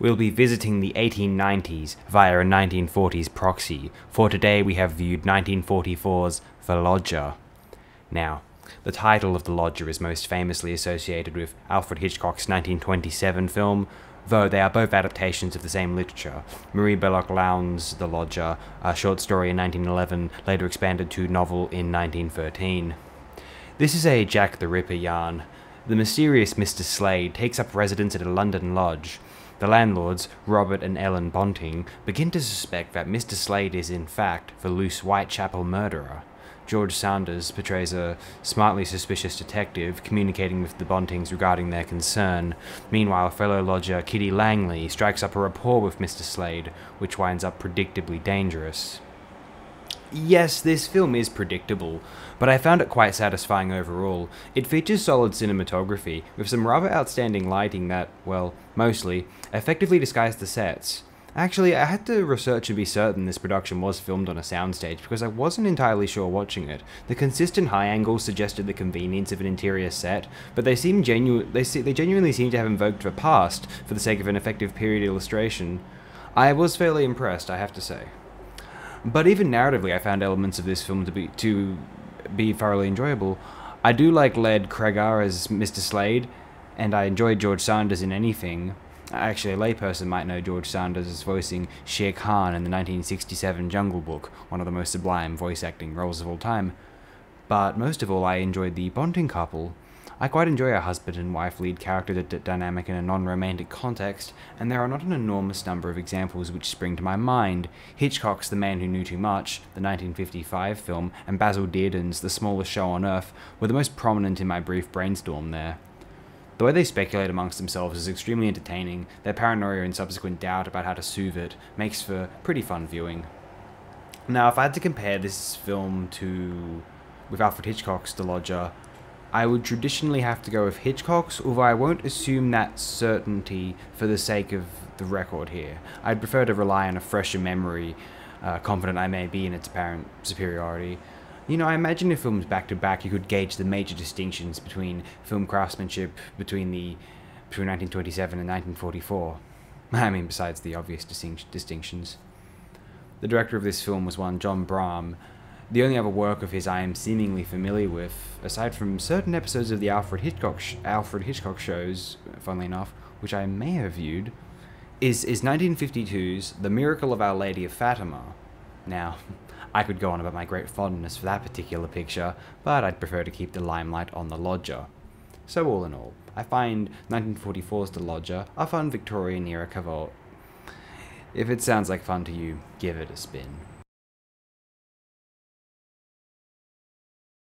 We'll be visiting the 1890s via a 1940s proxy, for today we have viewed 1944's The Lodger. Now, the title of The Lodger is most famously associated with Alfred Hitchcock's 1927 film, though they are both adaptations of the same literature. Marie Belloc Lowndes' The Lodger, a short story in 1911, later expanded to novel in 1913. This is a Jack the Ripper yarn. The mysterious Mr. Slade takes up residence at a London lodge. The landlords, Robert and Ellen Bonting, begin to suspect that Mr. Slade is, in fact, the loose Whitechapel murderer. George Sanders portrays a smartly suspicious detective communicating with the Bontings regarding their concern. Meanwhile, fellow lodger Kitty Langley strikes up a rapport with Mr. Slade, which winds up predictably dangerous. Yes, this film is predictable, but I found it quite satisfying overall. It features solid cinematography, with some rather outstanding lighting that, well, mostly, effectively disguise the sets. Actually, I had to research to be certain this production was filmed on a soundstage because I wasn't entirely sure watching it. The consistent high angles suggested the convenience of an interior set, but they seem genu- they, se- they genuinely seem to have invoked the past for the sake of an effective period illustration. I was fairly impressed, I have to say. But even narratively, I found elements of this film to be to be thoroughly enjoyable. I do like Laird Cregar as Mr. Slade, and I enjoy George Sanders in anything. Actually, a layperson might know George Sanders as voicing Shere Khan in the 1967 Jungle Book, one of the most sublime voice acting roles of all time. But most of all, I enjoyed the Bonting couple. I quite enjoy a husband and wife lead character dynamic in a non romantic context, and there are not an enormous number of examples which spring to my mind. Hitchcock's The Man Who Knew Too Much, the 1955 film, and Basil Dearden's The Smallest Show on Earth were the most prominent in my brief brainstorm there. The way they speculate amongst themselves is extremely entertaining. Their paranoia and subsequent doubt about how to soothe it makes for pretty fun viewing. Now, if I had to compare this film to with Alfred Hitchcock's The Lodger, I would traditionally have to go with Hitchcock's, although I won't assume that certainty for the sake of the record here. I'd prefer to rely on a fresher memory, uh, confident I may be in its apparent superiority. You know, I imagine if films back to back, you could gauge the major distinctions between film craftsmanship between the between 1927 and 1944. I mean, besides the obvious distinct- distinctions. The director of this film was one John Brahm. The only other work of his I am seemingly familiar with, aside from certain episodes of the Alfred Hitchcock Alfred Hitchcock shows, funnily enough, which I may have viewed, is is 1952's The Miracle of Our Lady of Fatima. Now, I could go on about my great fondness for that particular picture, but I'd prefer to keep the limelight on The Lodger. So all in all, I find 1944's The Lodger a fun Victorian era cavort. If it sounds like fun to you, give it a spin.